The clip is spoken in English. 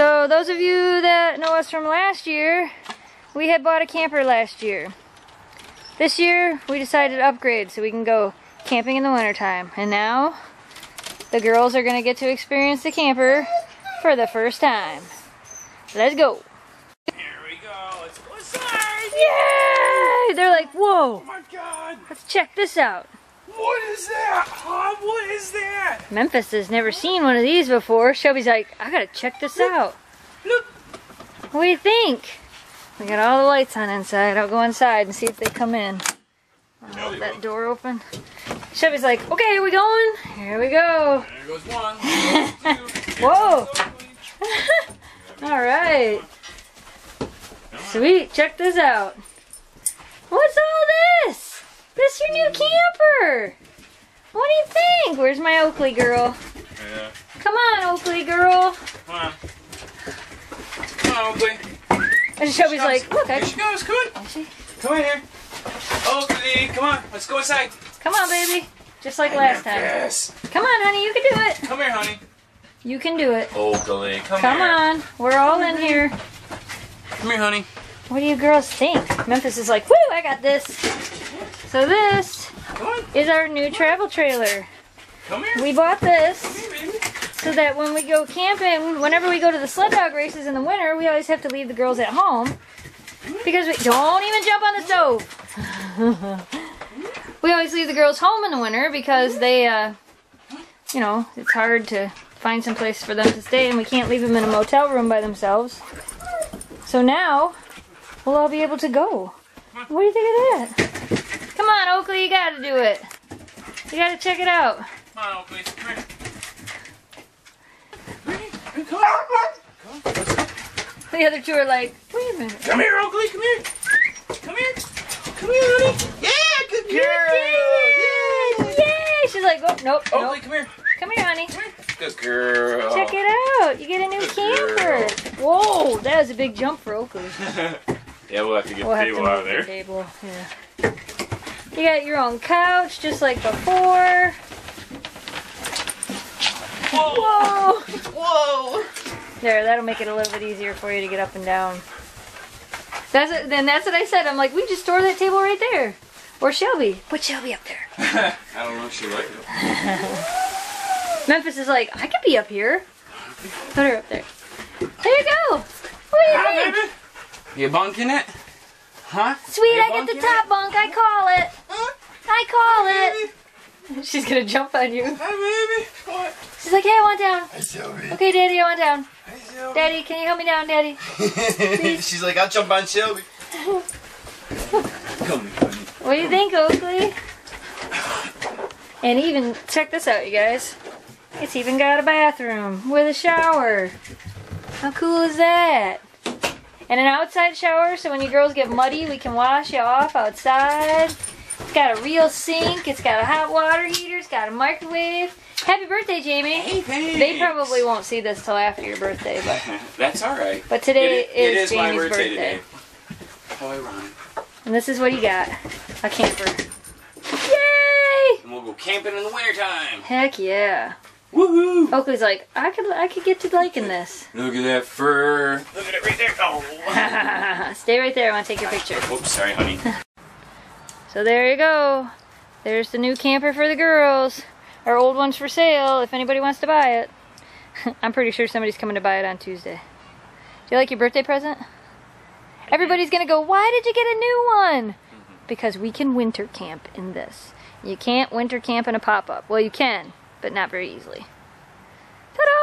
So those of you that know us from last year, we had bought a camper last year. This year, we decided to upgrade so we can go camping in the wintertime. And now, the girls are going to get to experience the camper for the first time. Let's go. Here we go. Let's go inside. Yay! They're like, whoa, Oh my god. let's check this out. What is that? Huh? What is that? Memphis has never seen one of these before. Shelby's like, I gotta check this out. Look. What do you think? We got all the lights on inside. I'll go inside and see if they come in. Hold that door open. Shelby's like, okay, we going? Here we go. There goes one. There goes two. Whoa. all right. Sweet, check this out. What's all this? This your new camper. What do you think? Where's my Oakley girl? Yeah. Come on, Oakley girl. Come on. Come on, Oakley. And Shelby's like, look, I Here she goes. Come on. She- Come in here. Oakley, come on. Let's go inside. Come on, baby. Just like last time. Yes. Come on, honey, you can do it. Come here, honey. You can do it. Oakley, come, Come here. on. We're all in here. Come here, honey. What do you girls think? Memphis is like, woo, I got this. So this is our new travel trailer. We bought this here, so that when we go camping, whenever we go to the sled dog races in the winter, we always have to leave the girls at home. Because we don't even jump on the stove. we always leave the girls home in the winter because they, uh, you know, it's hard to find some place for them to stay and we can't leave them in a motel room by themselves. So now, we'll all be able to go. What do you think of that? Come on, Oakley, you gotta do it. You gotta check it out. Come on, Oakley. Come here. Come here. Come on. The other two are like, wait a minute. Come here, Oakley. Come here. Come here. Come here, honey. Yeah, good You did it! Yay! She's like, oh, nope, Oakley, nope. come here. Come here, honey. Good girl. Check it out. You get a new Good camper. Whoa, that was a big jump for Oakley. yeah, we'll have to get We'll the table out of the there. table. Yeah. You got your own couch, just like before. Whoa! Whoa! There, that'll make it a little bit easier for you to get up and down. That's it. Then that's what I said. I'm like, we just store that table right there, or Shelby. Put Shelby up there. I don't know if she liked it. Memphis is like, I could be up here. Put her up there. There you go. What do you Hi, think? baby. You bunking it? Huh? Sweet, I get the top bunk. I call it. Huh? I call it. She's gonna jump on you. Hi, baby. What? She's like, hey, I want down. Hi, Sylvie. Okay, Daddy, I want down. Hi, Sylvie. Daddy, can you help me down, Daddy? She's like, I'll jump on Sylvie. Come here, honey. What do you think, Oakley? And even, check this out, you guys. It's even got a bathroom with a shower. How cool is that? And an outside shower, so when you girls get muddy, we can wash you off outside. It's got a real sink. It's got a hot water heater. It's got a microwave. Happy birthday, Jamie. Hey, thanks. They probably won't see this till after your birthday, but That's all right. but today It- it is, is my Jamie's birthday birthday. today. How ironic. And this is what you got. A camper. Yay! And we'll go camping in the wintertime. Heck yeah. Woohoo! Oakley's like, I could I could get to liking this. Look at that fur. Look at it right there. Oh. Stay right there, I want to take your picture. Oops, sorry, honey. So there you go. There's the new camper for the girls. Our old one's for sale if anybody wants to buy it. I'm pretty sure somebody's coming to buy it on Tuesday. Do you like your birthday present? Everybody's gonna go, why did you get a new one? Mm-hmm. Because we can winter camp in this. You can't winter camp in a pop-up. Well, you can, but not very easily. Ta-da!